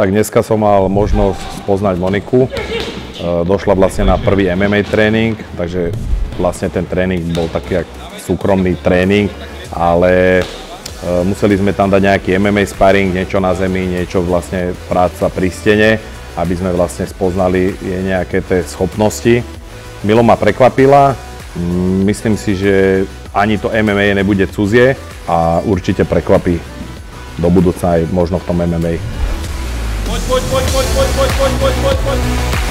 Tak dneska som mal možnosť spoznať Moniku. E, došla vlastne na prvý MMA tréning, takže vlastne ten tréning bol taký jak súkromný tréning, ale e, museli sme tam dať nejaký MMA sparring, niečo na zemi, niečo vlastne práca pri stene, aby sme vlastne spoznali jej nejaké tie schopnosti. Milo ma prekvapila, myslím si, že ani to MMA nebude cudzie a určite prekvapí do budúca aj možno v tom MMA. Poď, poď, poď, poď, poď, poď, poď, poď, poď.